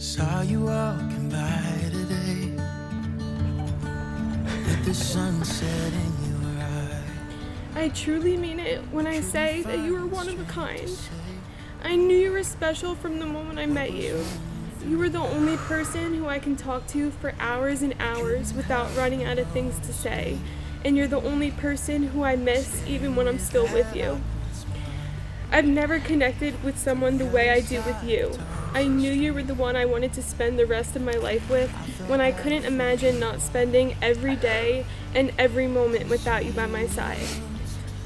Saw you walking by today with the sunset in your eye. I truly mean it when I say that you are one of a kind. I knew you were special from the moment I met you. You were the only person who I can talk to for hours and hours without running out of things to say, and you're the only person who I miss even when I'm still with you. I've never connected with someone the way I do with you. I knew you were the one I wanted to spend the rest of my life with when I couldn't imagine not spending every day and every moment without you by my side.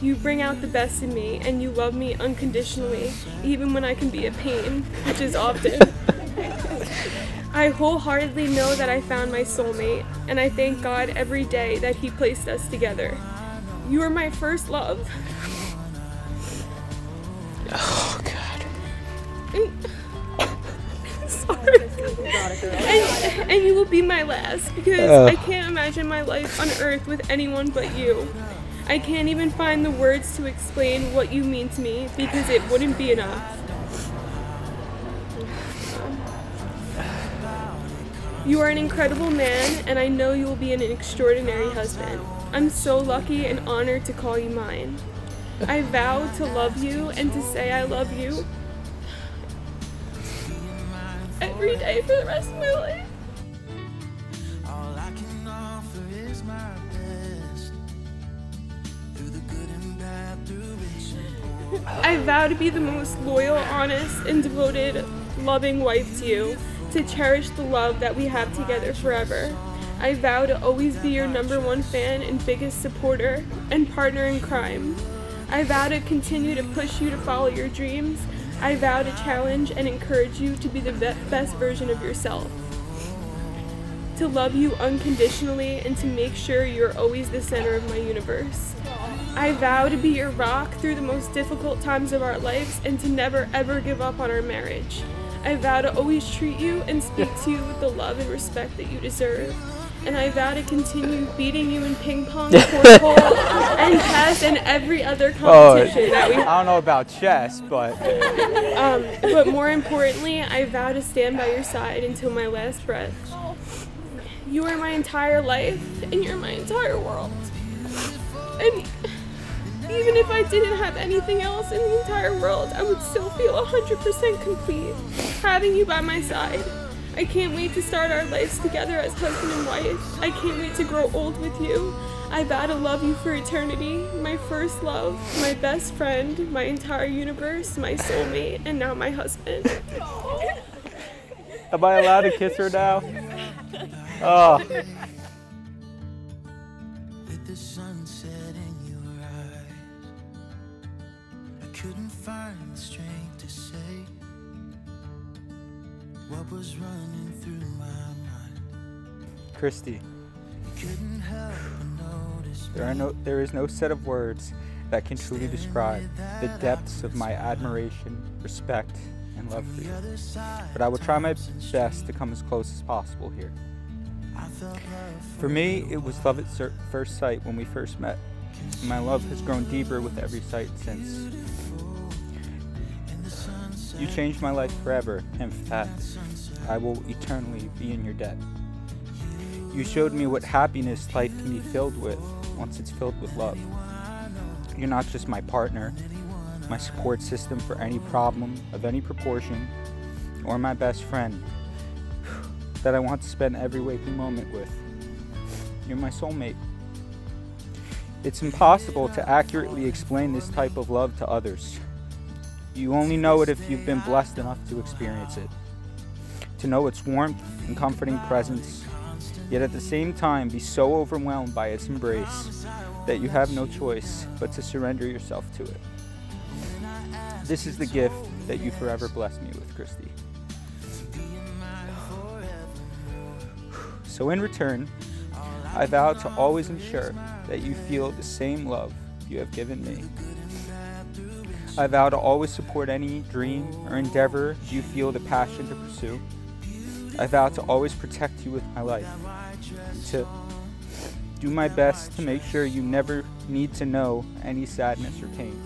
You bring out the best in me and you love me unconditionally, even when I can be a pain, which is often. I wholeheartedly know that I found my soulmate, and I thank God every day that He placed us together. You are my first love. And, you will be my last because Ugh. I can't imagine my life on earth with anyone but you. I can't even find the words to explain what you mean to me because it wouldn't be enough. You are an incredible man, and I know you will be an extraordinary husband. I'm so lucky and honored to call you mine. I vow to love you and to say I love you every day for the rest of my life. I vow to be the most loyal, honest, and devoted, loving wife to you, to cherish the love that we have together forever. I vow to always be your number one fan and biggest supporter and partner in crime. I vow to continue to push you to follow your dreams. I vow to challenge and encourage you to be the be- best version of yourself. To love you unconditionally and to make sure you're always the center of my universe. I vow to be your rock through the most difficult times of our lives and to never ever give up on our marriage. I vow to always treat you and speak to you with the love and respect that you deserve. And I vow to continue beating you in ping pong, cornhole, and chess, and every other Oh, competition that we I don't know about chess, but um, but more importantly, I vow to stand by your side until my last breath. You are my entire life, and you're my entire world. And even if I didn't have anything else in the entire world, I would still feel 100% complete having you by my side. I can't wait to start our lives together as husband and wife. I can't wait to grow old with you. I vow to love you for eternity, my first love, my best friend, my entire universe, my soulmate, and now my husband. am I allowed to kiss her now? Oh, couldn't find the strength to say what was running through my mind. Kristi, Couldn't help but notice there are no, there is no set of words that can truly describe the depths of my admiration, respect, and love for you. But I will try my best to come as close as possible here. I felt love For me, it was love at first sight when we first met. And my love has grown deeper with every sight since. You changed my life forever, and for that, I will eternally be in your debt. You showed me what happiness life can be filled with once it's filled with love. You're not just my partner, my support system for any problem of any proportion, or my best friend that I want to spend every waking moment with. You're my soulmate. It's impossible to accurately explain this type of love to others. You only know it if you've been blessed enough to experience it. To know its warmth and comforting presence, yet at the same time be so overwhelmed by its embrace that you have no choice but to surrender yourself to it. This is the gift that you forever bless me with, Kristi. So, in return, I vow to always ensure that you feel the same love you have given me. I vow to always support any dream or endeavor you feel the passion to pursue. I vow to always protect you with my life. To do my best to make sure you never need to know any sadness or pain.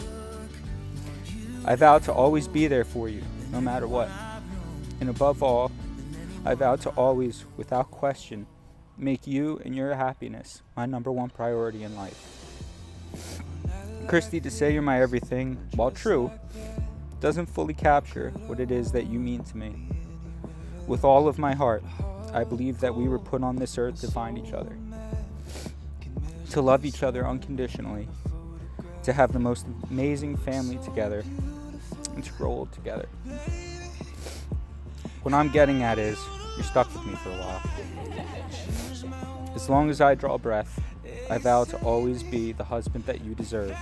I vow to always be there for you, no matter what. And above all, I vow to always, without question, make you and your happiness my number one priority in life. Kristi, to say you're my everything, while true, doesn't fully capture what it is that you mean to me. With all of my heart, I believe that we were put on this earth to find each other, to love each other unconditionally, to have the most amazing family together, and to grow old together. What I'm getting at is, you're stuck with me for a while. As long as I draw breath, I vow to always be the husband that you deserve,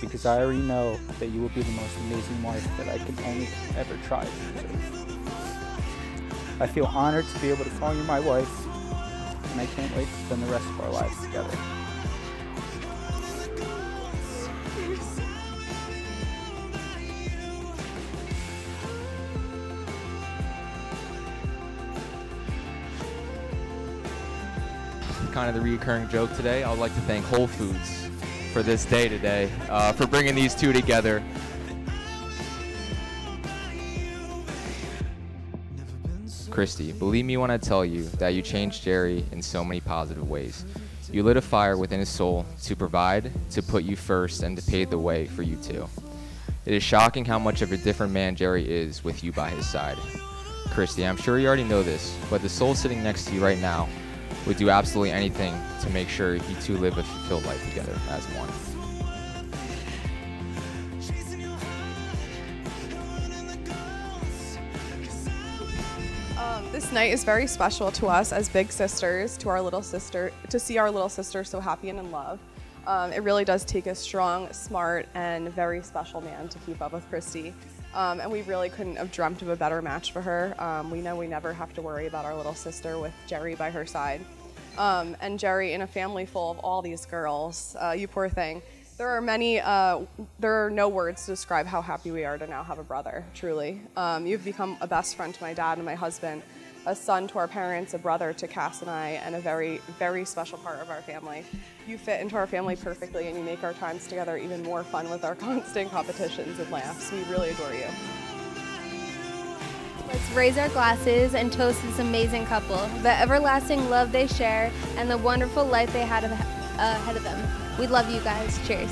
because I already know that you will be the most amazing wife that I can only ever try to deserve. I feel honored to be able to call you my wife, and I can't wait to spend the rest of our lives together. Kind of the recurring joke today. I would like to thank Whole Foods for this day today, uh, for bringing these two together. Kristi, believe me when I tell you that you changed Jerry in so many positive ways. You lit a fire within his soul to provide, to put you first, and to pave the way for you too. It is shocking how much of a different man Jerry is with you by his side. Kristi, I'm sure you already know this, but the soul sitting next to you right now would do absolutely anything to make sure you two live a fulfilled life together as one. Um, this night is very special to us as big sisters, to our little sister, to see our little sister so happy and in love. Um, it really does take a strong, smart, and very special man to keep up with Kristi. Um, and we really couldn't have dreamt of a better match for her. Um, we know we never have to worry about our little sister with Jerry by her side. Um, and Jerry in a family full of all these girls, uh, you poor thing. There are many, uh, there are no words to describe how happy we are to now have a brother, truly. Um, you've become a best friend to my dad and my husband, a son to our parents, a brother to Cass and I, and a very, very special part of our family. You fit into our family perfectly and you make our times together even more fun with our constant competitions and laughs. We really adore you. Let's raise our glasses and toast this amazing couple, the everlasting love they share, and the wonderful life they had ahead of them. We love you guys. Cheers.